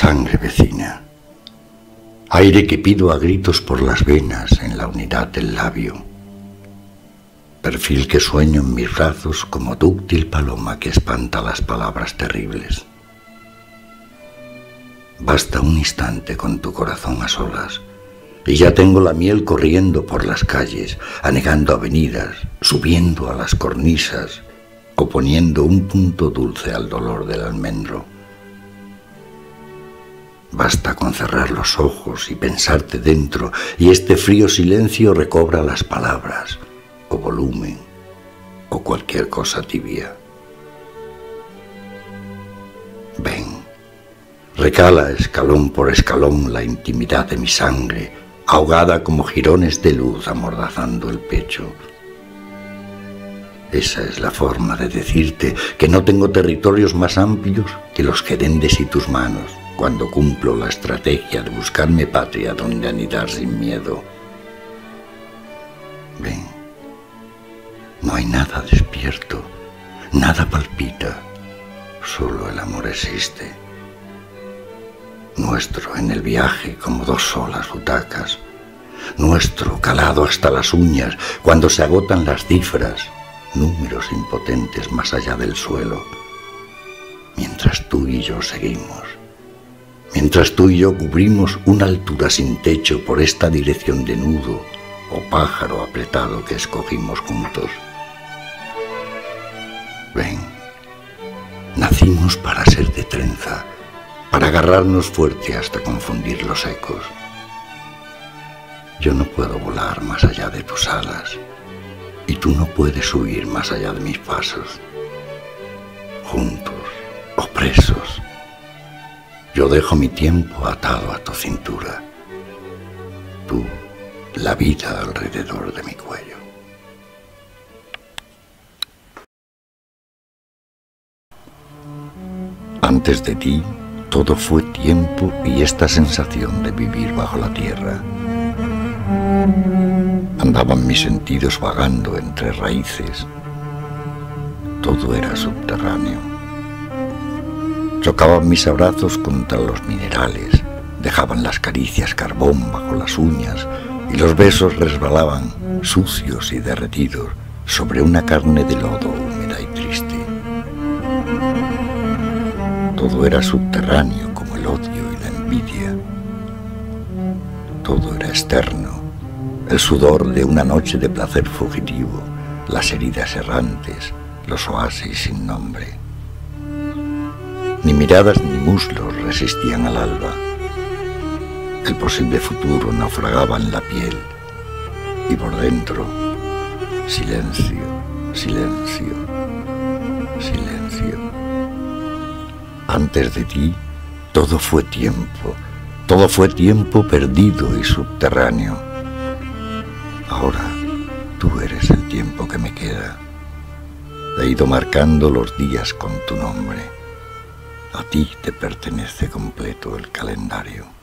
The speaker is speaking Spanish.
Sangre vecina. Aire que pido a gritos por las venas en la unidad del labio. Perfil que sueño en mis brazos como dúctil paloma que espanta las palabras terribles. Basta un instante con tu corazón a solas y ya tengo la miel corriendo por las calles, anegando avenidas, subiendo a las cornisas o poniendo un punto dulce al dolor del almendro. Basta con cerrar los ojos y pensarte dentro y este frío silencio recobra las palabras o volumen o cualquier cosa tibia. Ven, recala escalón por escalón la intimidad de mi sangre, ahogada como jirones de luz amordazando el pecho. Esa es la forma de decirte que no tengo territorios más amplios que los que y tus manos cuando cumplo la estrategia de buscarme patria donde anidar sin miedo. Ven, no hay nada despierto, nada palpita, solo el amor existe. Nuestro en el viaje como dos solas butacas, nuestro calado hasta las uñas cuando se agotan las cifras, números impotentes más allá del suelo, mientras tú y yo seguimos, mientras tú y yo cubrimos una altura sin techo por esta dirección de nudo o pájaro apretado que escogimos juntos. Ven, nacimos para ser de trenza, para agarrarnos fuerte hasta confundir los ecos. Yo no puedo volar más allá de tus alas y tú no puedes huir más allá de mis pasos. Juntos o presos, yo dejo mi tiempo atado a tu cintura. Tú, la vida alrededor de mi cuello. Antes de ti, todo fue tiempo y esta sensación de vivir bajo la tierra. Andaban mis sentidos vagando entre raíces. Todo era subterráneo. Chocaban mis abrazos contra los minerales, dejaban las caricias carbón bajo las uñas y los besos resbalaban, sucios y derretidos, sobre una carne de lodo húmeda y triste. Todo era subterráneo como el odio y la envidia. Todo era externo, el sudor de una noche de placer fugitivo, las heridas errantes, los oasis sin nombre. Ni miradas ni muslos resistían al alba. El posible futuro naufragaba en la piel y por dentro silencio, silencio, silencio. Antes de ti, todo fue tiempo, todo fue tiempo perdido y subterráneo. Ahora, tú eres el tiempo que me queda. He ido marcando los días con tu nombre. A ti te pertenece completo el calendario.